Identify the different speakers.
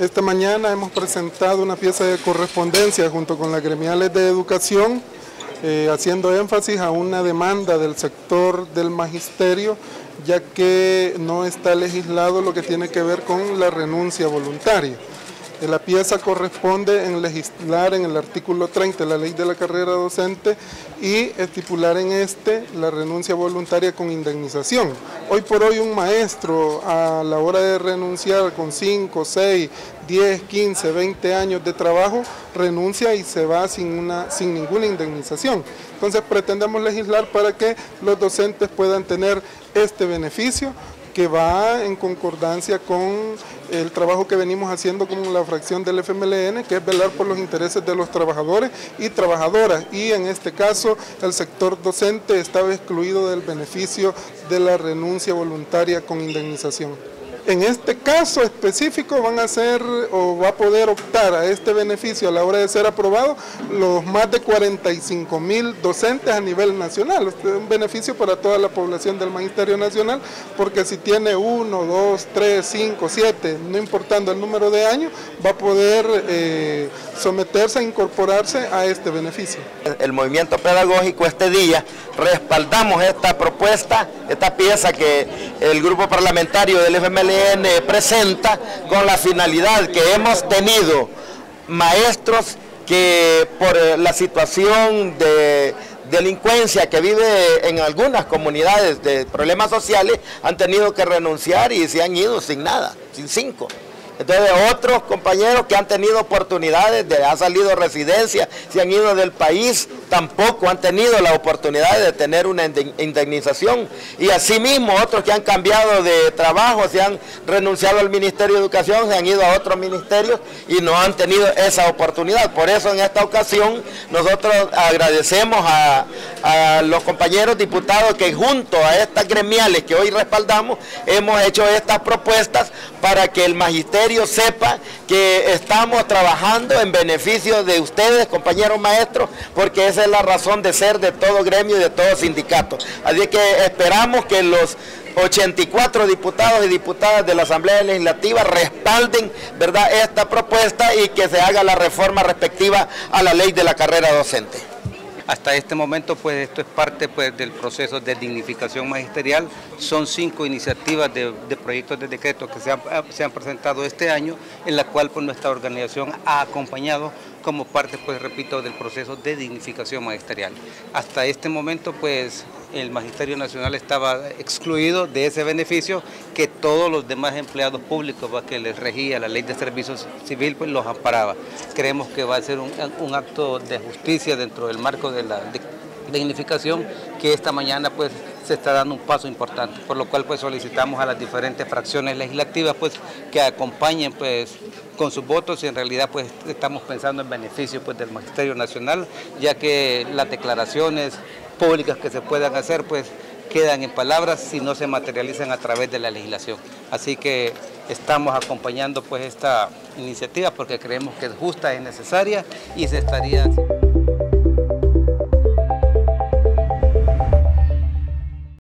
Speaker 1: Esta mañana hemos presentado una pieza de correspondencia junto con las gremiales de educación, eh, haciendo énfasis a una demanda del sector del magisterio, ya que no está legislado lo que tiene que ver con la renuncia voluntaria. La pieza corresponde en legislar en el artículo 30 de la ley de la carrera docente y estipular en este la renuncia voluntaria con indemnización. Hoy por hoy un maestro a la hora de renunciar con 5, 6, 10, 15, 20 años de trabajo renuncia y se va sin, una, sin ninguna indemnización. Entonces pretendemos legislar para que los docentes puedan tener este beneficio que va en concordancia con el trabajo que venimos haciendo con la fracción del FMLN, que es velar por los intereses de los trabajadores y trabajadoras. Y en este caso, el sector docente estaba excluido del beneficio de la renuncia voluntaria con indemnización. En este caso específico van a ser o va a poder optar a este beneficio a la hora de ser aprobado los más de 45 mil docentes a nivel nacional. es un beneficio para toda la población del Magisterio Nacional porque si tiene uno, dos, tres, cinco, siete, no importando el número de años, va a poder eh, someterse a incorporarse a este beneficio.
Speaker 2: El movimiento pedagógico este día respaldamos esta propuesta, esta pieza que el grupo parlamentario del FMLN presenta con la finalidad que hemos tenido maestros que por la situación de delincuencia que vive en algunas comunidades de problemas sociales han tenido que renunciar y se han ido sin nada, sin cinco. Entonces otros compañeros que han tenido oportunidades, de, han salido residencia, se han ido del país, tampoco han tenido la oportunidad de tener una indemnización. Y asimismo otros que han cambiado de trabajo, se han renunciado al Ministerio de Educación, se han ido a otros ministerios y no han tenido esa oportunidad. Por eso en esta ocasión nosotros agradecemos a, a los compañeros diputados que junto a estas gremiales que hoy respaldamos, hemos hecho estas propuestas para que el magisterio sepa que estamos trabajando en beneficio de ustedes, compañeros maestros, porque esa es la razón de ser de todo gremio y de todo sindicato. Así que esperamos que los 84 diputados y diputadas de la Asamblea Legislativa respalden ¿verdad? esta propuesta y que se haga la reforma respectiva a la ley de la carrera docente.
Speaker 3: Hasta este momento, pues esto es parte pues, del proceso de dignificación magisterial. Son cinco iniciativas de, proyectos de decreto que se han, se han, presentado este año, en la cual pues, nuestra organización ha acompañado como parte, pues repito, del proceso de dignificación magisterial. Hasta este momento, pues el Magisterio Nacional estaba excluido de ese beneficio que todos los demás empleados públicos que les regía la ley de servicios civil pues los amparaba. Creemos que va a ser un, acto de justicia dentro del marco de la dignificación que esta mañana pues se está dando un paso importante, por lo cual pues solicitamos a las diferentes fracciones legislativas pues que acompañen pues con sus votos y en realidad pues estamos pensando en beneficio pues del Magisterio Nacional, ya que las declaraciones públicas que se puedan hacer, pues quedan en palabras si no se materializan a través de la legislación. Así que estamos acompañando pues esta iniciativa porque creemos que es justa, es necesaria y se estaría...